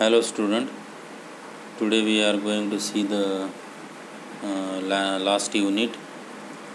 Hello student. Today we are going to see the uh, la- last unit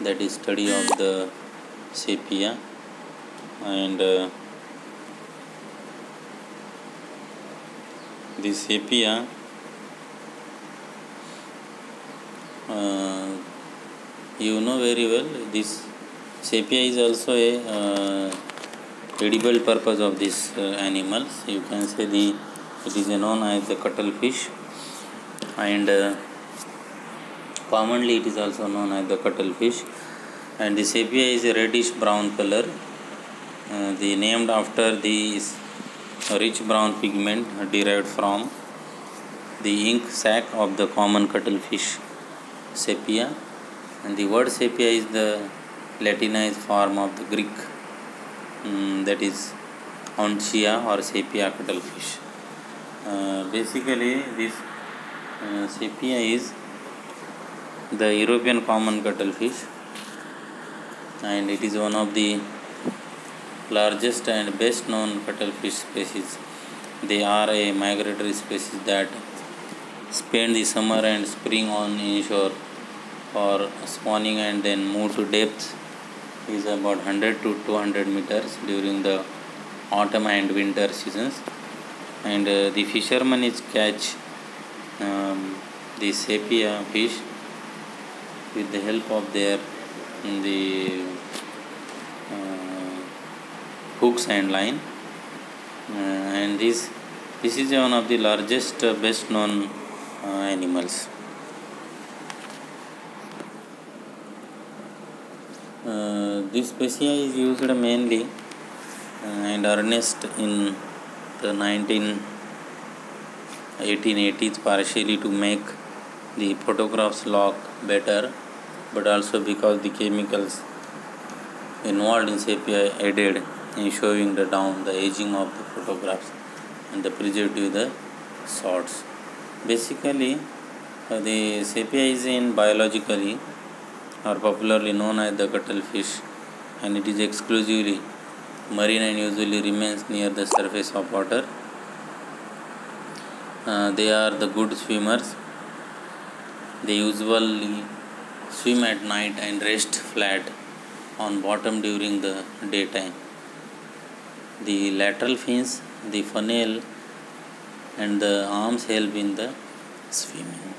that is study of the sepia and uh, the sepia uh, you know very well this sepia is also a uh, edible purpose of this uh, animals you can say the it is known as the cuttlefish and uh, commonly it is also known as the cuttlefish. And the sepia is a reddish brown color. Uh, the named after the rich brown pigment derived from the ink sac of the common cuttlefish sepia. And the word sepia is the latinized form of the greek um, that is onchia or sepia cuttlefish uh, basically this uh, sepia is the european common cuttlefish and it is one of the largest and best known cuttlefish species. They are a migratory species that spend the summer and spring on inshore for spawning and then move to depths. Is about 100 to 200 meters during the autumn and winter seasons and uh, the fishermen is catch um, the sepia fish with the help of their the uh, hooks and line. Uh, and this this is one of the largest uh, best known uh, animals. Uh, this species is used mainly and earnest in the 19 1880s partially to make the photographs look better but also because the chemicals involved in sepia aided in showing the down the aging of the photographs and the preservative the shots basically uh, the sepia is in biologically or popularly known as the cuttlefish and it is exclusively marine and usually remains near the surface of water. Uh, they are the good swimmers. They usually swim at night and rest flat on bottom during the daytime. The lateral fins the funnel and the arms help in the swimming.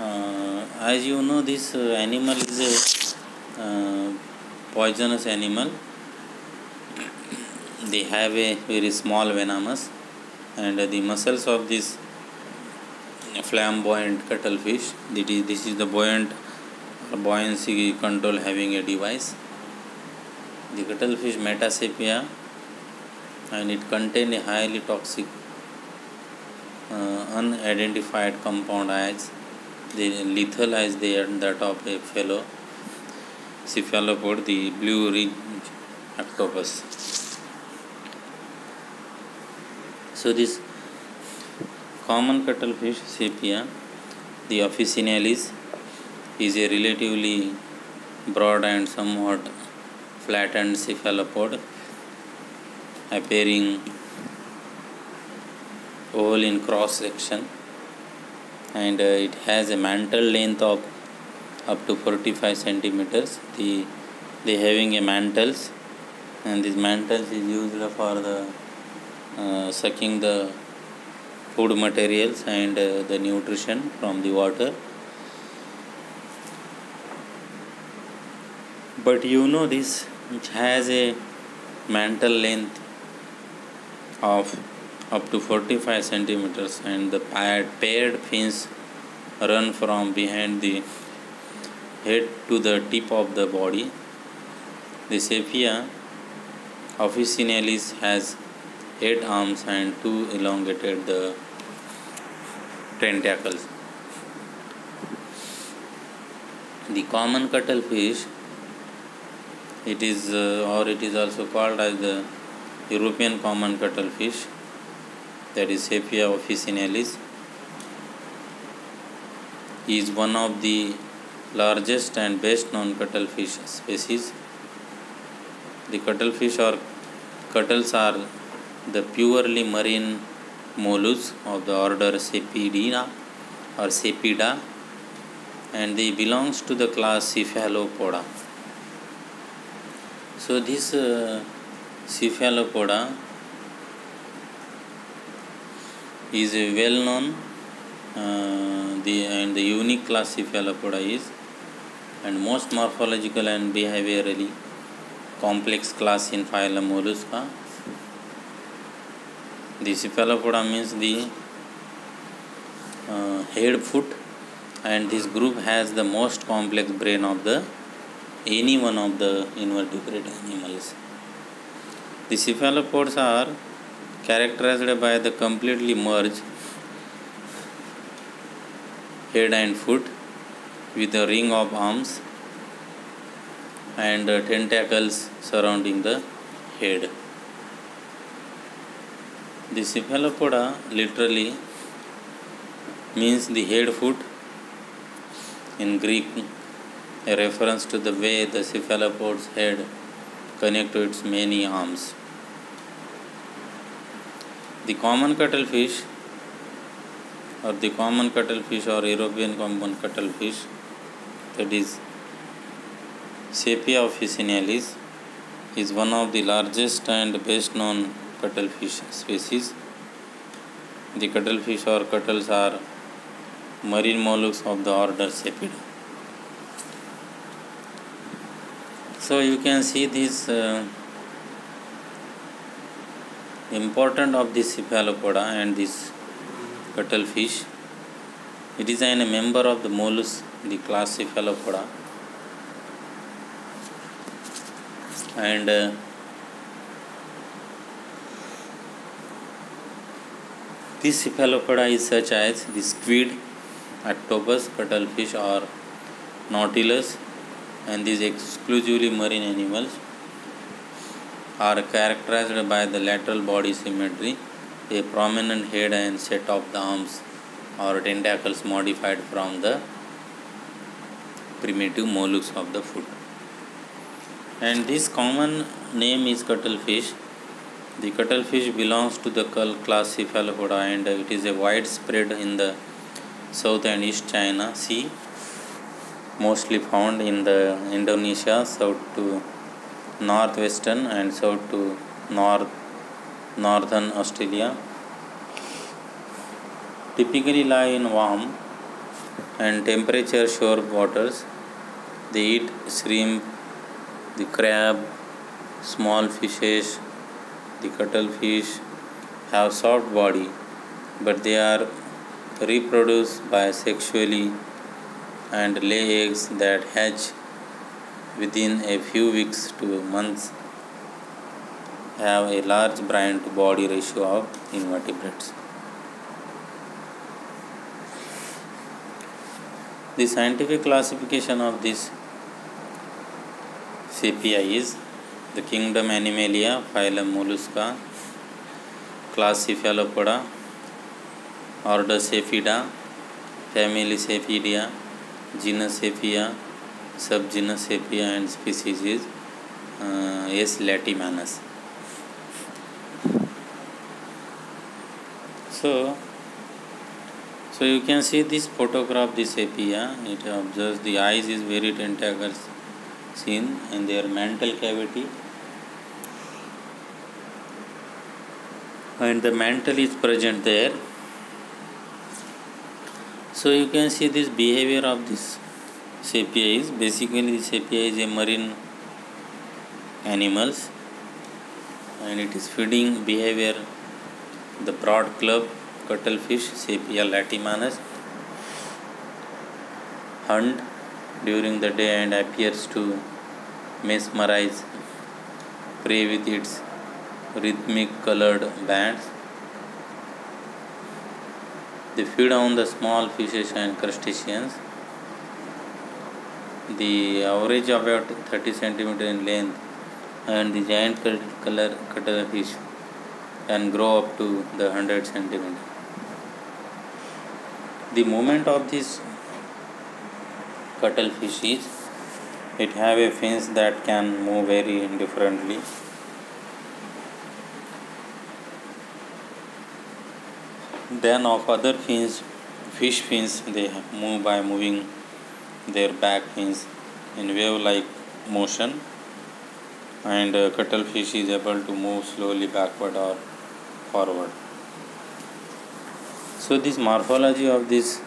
Uh, as you know this uh, animal is a uh, poisonous animal they have a very small venomous and the muscles of this flamboyant cuttlefish this is, this is the buoyant buoyancy control having a device. The cuttlefish metasepia and it contain a highly toxic uh, unidentified compound as the lethal as they are that of a fellow cephalopod the blue-ringed octopus so this common cuttlefish sepia the officinalis is a relatively broad and somewhat flattened cephalopod appearing oval in cross section and uh, it has a mantle length of up to 45 centimeters. The they having a mantles and this mantles is used for the uh, sucking the food materials and uh, the nutrition from the water. But you know this it has a mantle length of up to 45 centimeters and the paired, paired fins run from behind the head to the tip of the body. The sepia officinalis has eight arms and two elongated the tentacles. The common cuttlefish it is uh, or it is also called as the european common cuttlefish that is sepia officinalis is one of the largest and best known cuttlefish species. The cuttlefish or cuttles are the purely marine mollusks of the order Sepiida or Sepiida and they belongs to the class Cephalopoda. So this uh, Cephalopoda is a well known uh, the and the unique class Cephalopoda is and most morphological and behaviorally complex class in phylum Mollusca. The Cephalopoda means the uh, head foot and this group has the most complex brain of the any one of the invertebrate animals. The cephalopods are characterized by the completely merged head and foot with a ring of arms and uh, tentacles surrounding the head. The cephalopoda literally means the head foot in Greek, a reference to the way the cephalopod's head connects to its many arms. The common cuttlefish or the common cuttlefish or European common cuttlefish that is Sepia officinalis is one of the largest and best known cuttlefish species. The cuttlefish or cuttles are marine mollusks of the order Sepiida. So you can see this uh, important of this cephalopoda and this cuttlefish. It is a member of the mollusk, the class cephalopoda, and uh, this cephalopoda is such as the squid octopus, cuttlefish or nautilus and these exclusively marine animals are characterized by the lateral body symmetry, a prominent head and set of the arms or tentacles modified from the primitive mollusks of the foot. And this common name is cuttlefish. The cuttlefish belongs to the class Cephalopoda and it is a widespread in the South and East China Sea, mostly found in the Indonesia, south to northwestern and south to north northern Australia. Typically lie in warm and temperature shore waters. They eat shrimp, the crab, small fishes, the cuttlefish have soft body, but they are reproduce bisexually and lay eggs that hatch within a few weeks to months have a large brain to body ratio of invertebrates. The scientific classification of this sepia is the kingdom Animalia, phylum Mollusca, class Cephalopoda, order Sepiida, family Sepiidae, genus Sepia, subgenus Sepia and species is uh, S. latimanus. So, so you can see this photograph this sepia. It observes the eyes is very tentacles seen in their mantle cavity. And the mantle is present there. So you can see this behavior of this sepia is basically sepia is a marine animals. And it is feeding behavior the broad club cuttlefish sepia latimanus hunt during the day and appears to mesmerize prey with its rhythmic colored bands they feed on the small fishes and crustaceans. The average about 30 centimeter in length and the giant color cuttlefish can grow up to the 100 centimeter. The movement of this cuttlefish is it have a fins that can move very differently then of other fins fish fins they move by moving their back fins in wave like motion. And uh, cuttlefish is able to move slowly backward or forward. So this morphology of this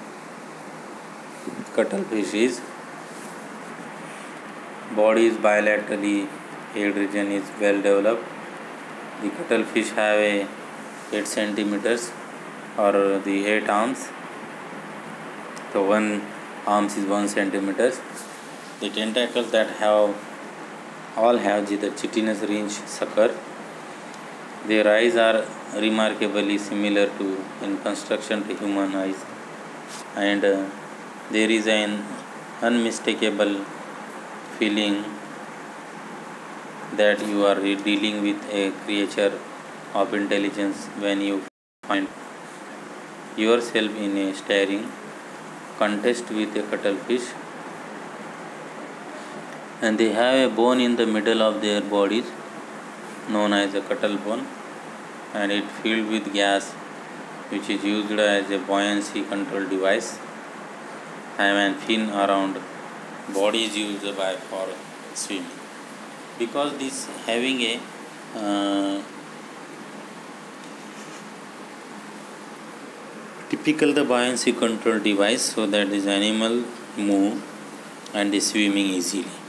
cuttlefish is body is bilaterally head region is well developed. The cuttlefish have a 8 centimeters or the 8 arms. So one arms is 1 centimeters. The tentacles that have all have the chitinous ring sucker. Their eyes are remarkably similar to in construction to human eyes. And uh, there is an unmistakable feeling that you are dealing with a creature of intelligence when you find yourself in a staring contest with a cuttlefish and they have a bone in the middle of their bodies known as a cuttle bone and it filled with gas which is used as a buoyancy control device and fin around body is used by for swimming. Because this having a uh, typical the buoyancy control device so that this animal move and is swimming easily